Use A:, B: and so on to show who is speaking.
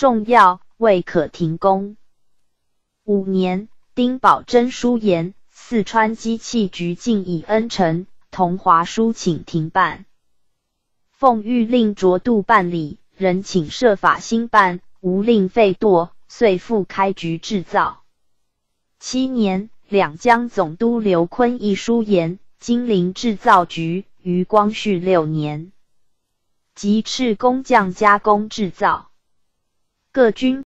A: 重要，未可停工。五年，丁宝桢书言，四川机器局竟以恩臣同华书请停办。奉谕令着度办理，仍请设法兴办，无令废堕，遂复开局制造。七年，两江总督刘坤一书言，金陵制造局于光绪六年，即斥工匠加工制造，各军。